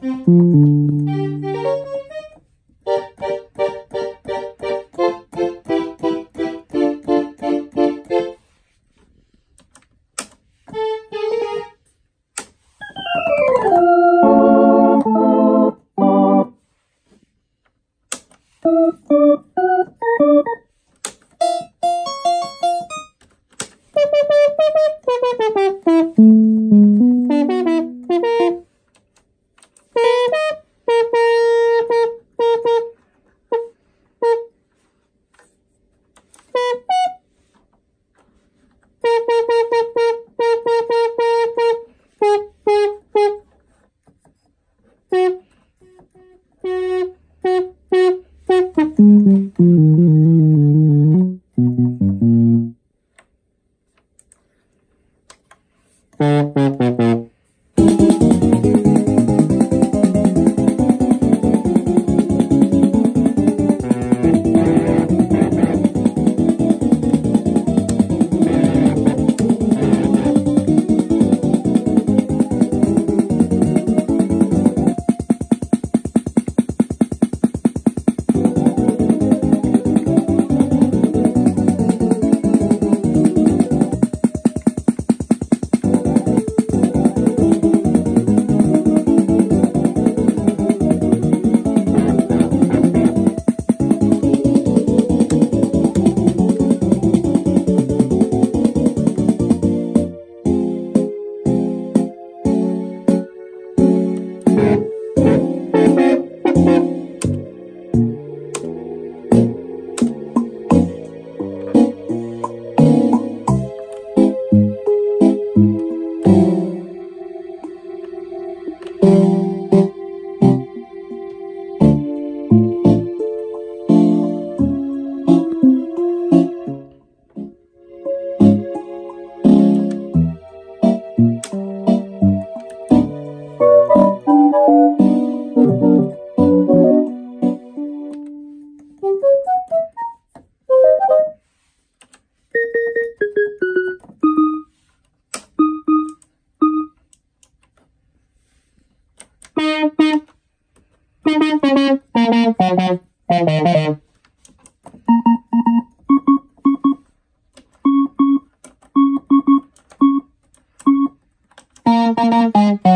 嗯。嗯嗯 Thank you.